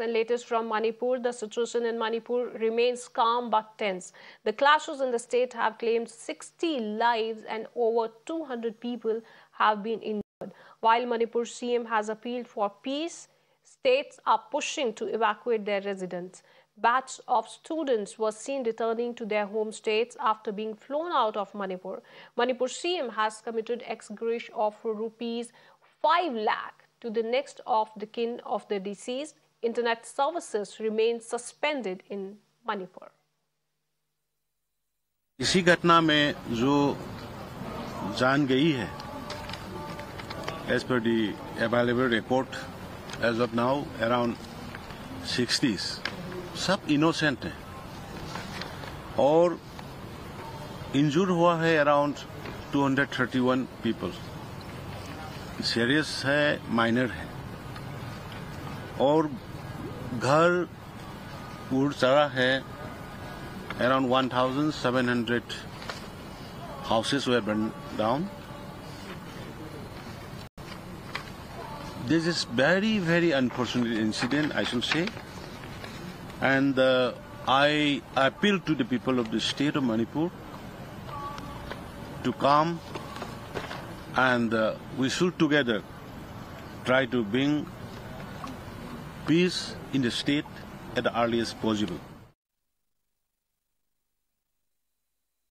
And latest from Manipur, the situation in Manipur remains calm but tense. The clashes in the state have claimed 60 lives and over 200 people have been injured. While Manipur CM has appealed for peace, states are pushing to evacuate their residents. Batch of students were seen returning to their home states after being flown out of Manipur. Manipur CM has committed ex gratia of rupees 5 lakh to the next of the kin of the deceased internet services remain suspended in Manipur. इसी घटना में जो जान गई है as per the available report age of now around sixties सब innocent हैं। और इंजूर हुआ है अराउंड 231 पीपल सीरियस है माइनर है। और घर उड़ चढ़ा है around 1,700 houses were burned down. This is very, very unfortunate incident, I should say. And uh, I appeal to the people of the state of Manipur to come and uh, we should together try to bring peace in the state at the earliest possible.